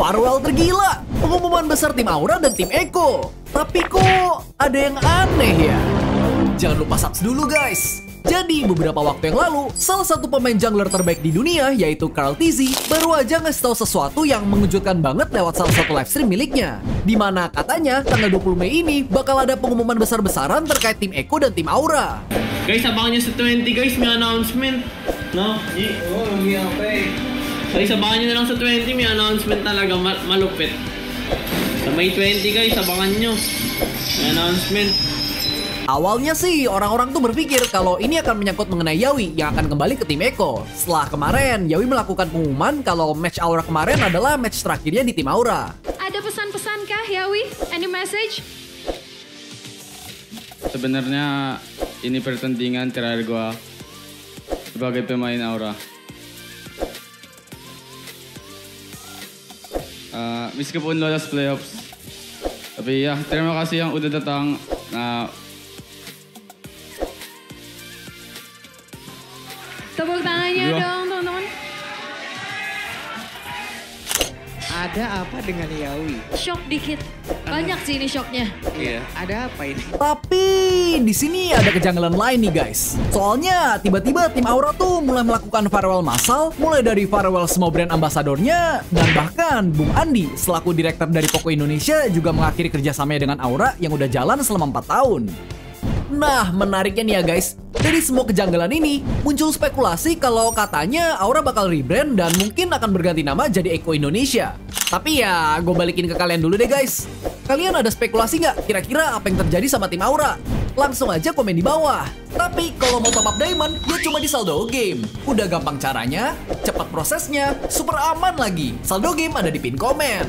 Farewell tergila, pengumuman besar tim Aura dan tim Eko. Tapi kok ada yang aneh ya? Jangan lupa subs dulu guys. Jadi beberapa waktu yang lalu, salah satu pemain jungler terbaik di dunia yaitu Carl Tizzy baru aja ngasih tahu sesuatu yang mengejutkan banget lewat salah satu live stream miliknya. Di mana katanya tanggal 20 Mei ini bakal ada pengumuman besar-besaran terkait tim Eko dan tim Aura. Guys, sa 20 guys, may announcement. No? Oh, lumiyaw pa Guys, abangan nyo na lang sa 20, may announcement talaga, ma- malupit. Sa May 20 guys, abangan nyo. May announcement. Awalnya sih orang-orang tuh berpikir kalau ini akan menyangkut mengenai Yawi yang akan kembali ke tim Eko. Setelah kemarin, Yawi melakukan pengumuman kalau match Aura kemarin adalah match terakhirnya di tim Aura. Ada pesan-pesan kah, Yawi? Any message? Sebenarnya ini pertandingan terakhir gua sebagai pemain Aura. Uh, miss ko po ang Lola's Playoffs. Sabi, yeah, termo kasi ang ah, udadatang na... Uh, Tabog tangan niyo, no? Ada apa dengan Yawi? Shock dikit. Banyak sih ini shocknya. Iya. Ada apa ini? Tapi di sini ada kejanggalan lain nih guys. Soalnya tiba-tiba tim Aura tuh mulai melakukan farewell massal, mulai dari farewell semua brand ambasadornya, dan bahkan Bung Andi selaku direktur dari Poco Indonesia juga mengakhiri kerjasamanya dengan Aura yang udah jalan selama 4 tahun. Nah, menariknya nih ya guys, dari semua kejanggalan ini, muncul spekulasi kalau katanya Aura bakal rebrand dan mungkin akan berganti nama jadi Eko Indonesia. Tapi ya, gue balikin ke kalian dulu deh guys. Kalian ada spekulasi nggak kira-kira apa yang terjadi sama tim Aura? Langsung aja komen di bawah. Tapi kalau mau top up diamond, ya cuma di saldo game. Udah gampang caranya, cepat prosesnya, super aman lagi. Saldo game ada di pin komen.